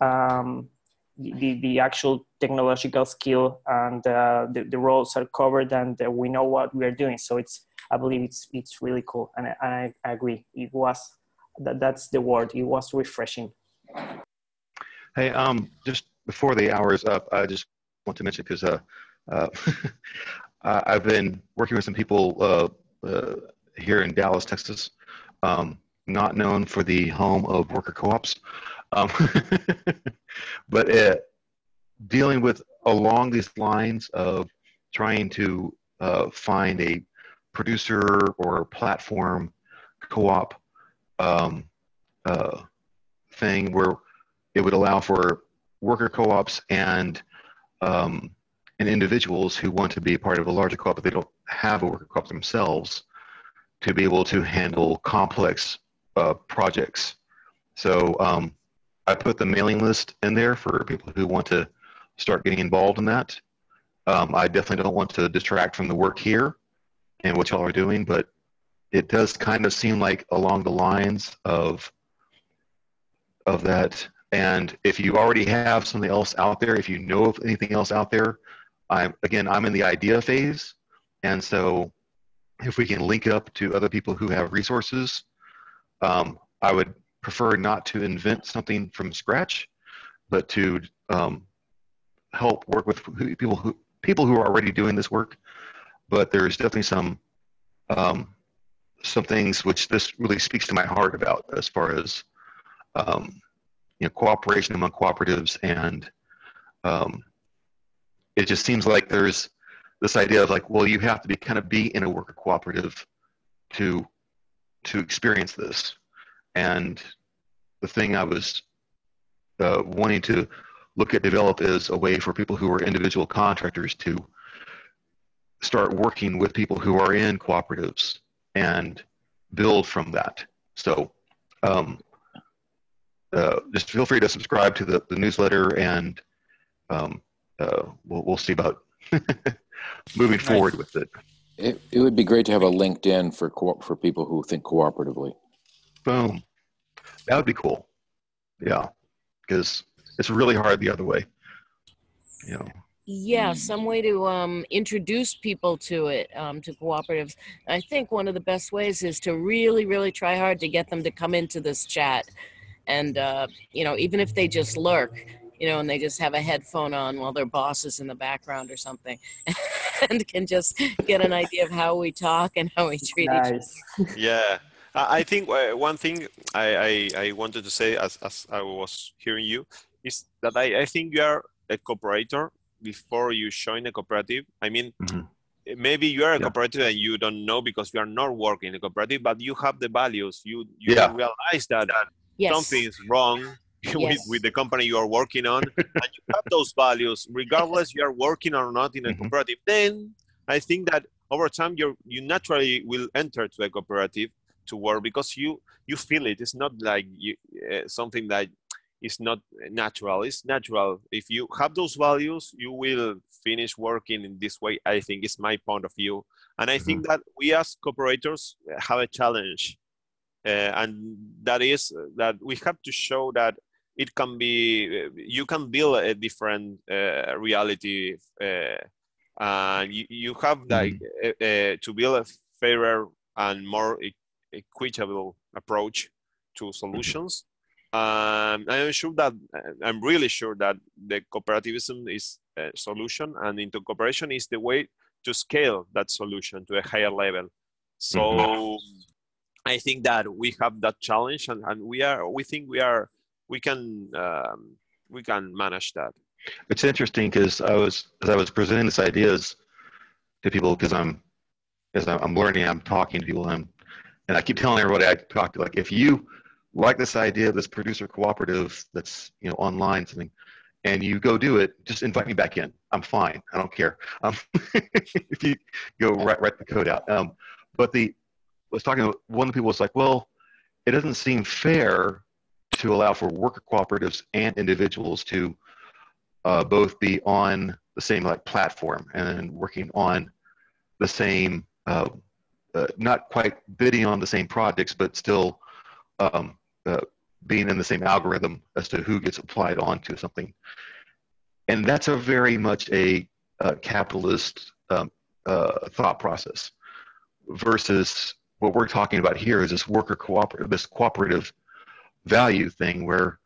um, the, the actual technological skill and uh, the, the roles are covered and uh, we know what we are doing. So it's, I believe it's, it's really cool. And I, I agree. It was, that, that's the word. It was refreshing. Hey, um, just before the hour is up, I just want to mention because uh, uh, I've been working with some people uh, uh, here in Dallas, Texas, um, not known for the home of worker co-ops, um, but uh, dealing with along these lines of trying to uh, find a producer or platform co-op um, uh, thing where it would allow for worker co-ops and um, and individuals who want to be part of a larger co-op but they don't have a worker co-op themselves to be able to handle complex uh, projects. So um, I put the mailing list in there for people who want to start getting involved in that. Um, I definitely don't want to distract from the work here and what y'all are doing, but it does kind of seem like along the lines of of that. And if you already have something else out there, if you know of anything else out there, I'm again, I'm in the idea phase, and so if we can link up to other people who have resources, um, I would prefer not to invent something from scratch, but to um, help work with people who people who are already doing this work. But there's definitely some um, some things which this really speaks to my heart about as far as um, you know cooperation among cooperatives and um, it just seems like there's this idea of like, well, you have to be kind of be in a worker cooperative to to experience this. And the thing I was uh, wanting to look at develop is a way for people who are individual contractors to start working with people who are in cooperatives and build from that. So um, uh, just feel free to subscribe to the, the newsletter and um, uh, we'll, we'll see about moving forward with it. it. It would be great to have a LinkedIn for co- for people who think cooperatively. Boom, that would be cool. Yeah, because it's really hard the other way. You know. Yeah, some way to um, introduce people to it, um, to cooperatives. I think one of the best ways is to really, really try hard to get them to come into this chat. And, uh, you know, even if they just lurk, you know, and they just have a headphone on while their boss is in the background or something, and can just get an idea of how we talk and how we treat nice. each other. Yeah. I think uh, one thing I, I, I, wanted to say as, as I was hearing you is that I, I think you are a cooperator before you join a cooperative. I mean, mm-hmm. maybe you are a yeah. cooperative and you don't know because you are not working in a cooperative, but you have the values. You, you yeah. realize that yes. something is wrong yes. with, with the company you are working on and you have those values regardless you are working or not in a mm-hmm. cooperative then i think that over time you you naturally will enter to a cooperative to work because you you feel it it's not like you, uh, something that is not natural it's natural if you have those values you will finish working in this way i think is my point of view and i mm-hmm. think that we as cooperators have a challenge uh, and that is that we have to show that it can be you can build a different uh, reality uh, and you, you have like mm-hmm. to build a fairer and more equitable approach to solutions Um, I'm sure that I'm really sure that the cooperativism is a solution, and into cooperation is the way to scale that solution to a higher level. So mm-hmm. I think that we have that challenge, and, and we are we think we are we can um, we can manage that. It's interesting because I was as I was presenting these ideas to people because I'm as I'm learning, I'm talking to people, and, and I keep telling everybody I talk to like if you like this idea of this producer cooperative that's you know online something and you go do it just invite me back in. I'm fine. I don't care. Um, if you go write, write the code out. Um, but the I was talking to one of the people was like well it doesn't seem fair to allow for worker cooperatives and individuals to uh, both be on the same like platform and working on the same uh, uh, not quite bidding on the same projects but still um, uh, being in the same algorithm as to who gets applied onto something. And that's a very much a, a capitalist um, uh, thought process versus what we're talking about here is this worker cooperative, this cooperative value thing where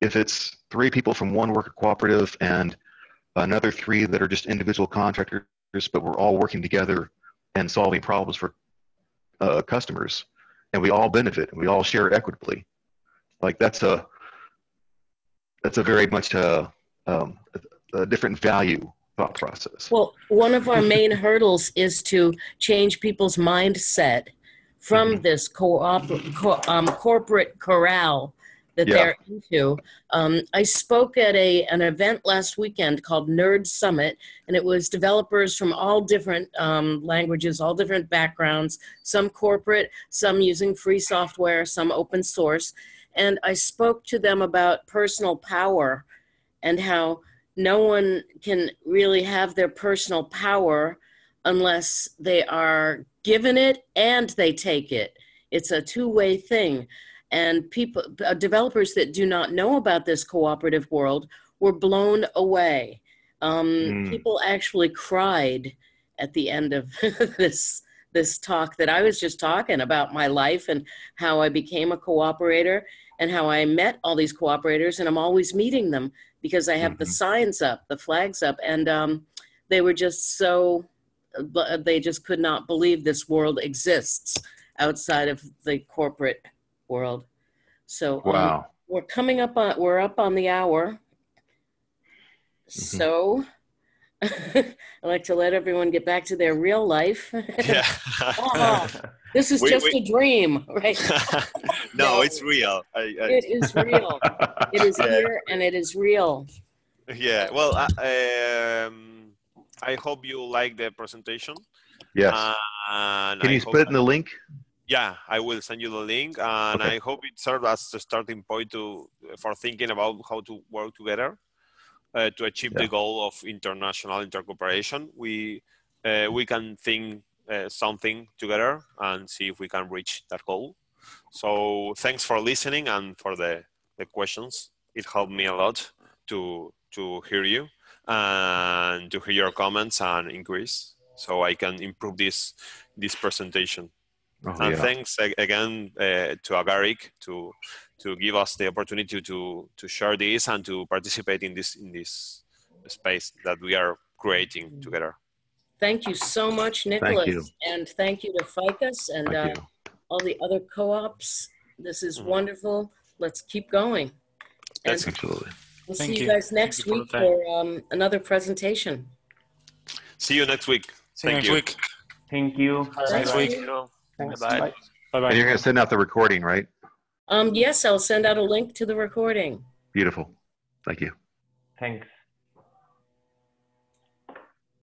if it's three people from one worker cooperative and another three that are just individual contractors, but we're all working together and solving problems for uh, customers, and we all benefit and we all share equitably. Like that's a that's a very much a, um, a different value thought process. Well, one of our main hurdles is to change people's mindset from mm-hmm. this co-op, co- um, corporate corral that yeah. they're into. Um, I spoke at a an event last weekend called Nerd Summit, and it was developers from all different um, languages, all different backgrounds, some corporate, some using free software, some open source. And I spoke to them about personal power and how no one can really have their personal power unless they are given it and they take it. It's a two way thing and people uh, developers that do not know about this cooperative world were blown away um, mm. people actually cried at the end of this this talk that i was just talking about my life and how i became a cooperator and how i met all these cooperators and i'm always meeting them because i have mm-hmm. the signs up the flags up and um, they were just so uh, they just could not believe this world exists outside of the corporate world. So um, wow. Um, we're coming up on we're up on the hour. Mm-hmm. So I like to let everyone get back to their real life. Yeah. oh, this is we, just we, a dream, right? no, no, it's real. I, I... It is real. It is yeah. here and it is real. Yeah. Well, I, um, I hope you like the presentation. Yes. Uh, Can you split in the link? Yeah, I will send you the link, and okay. I hope it serves as a starting point to for thinking about how to work together uh, to achieve yeah. the goal of international intercooperation. We uh, we can think uh, something together and see if we can reach that goal. So thanks for listening and for the the questions. It helped me a lot to to hear you and to hear your comments and increase so I can improve this this presentation. Oh, and yeah. thanks again uh, to Agaric to to give us the opportunity to to share this and to participate in this in this space that we are creating together. Thank you so much, Nicolas, thank and thank you to Fiqus and uh, all the other co-ops. This is mm-hmm. wonderful. Let's keep going. And Absolutely. We'll thank see you, guys next week for, for um, another presentation. See you next week. See thank you next you. week. Thank you. Next week. Thanks. Bye. Bye. Bye. And you're going to send out the recording, right? Um, yes, I'll send out a link to the recording. Beautiful. Thank you. Thanks.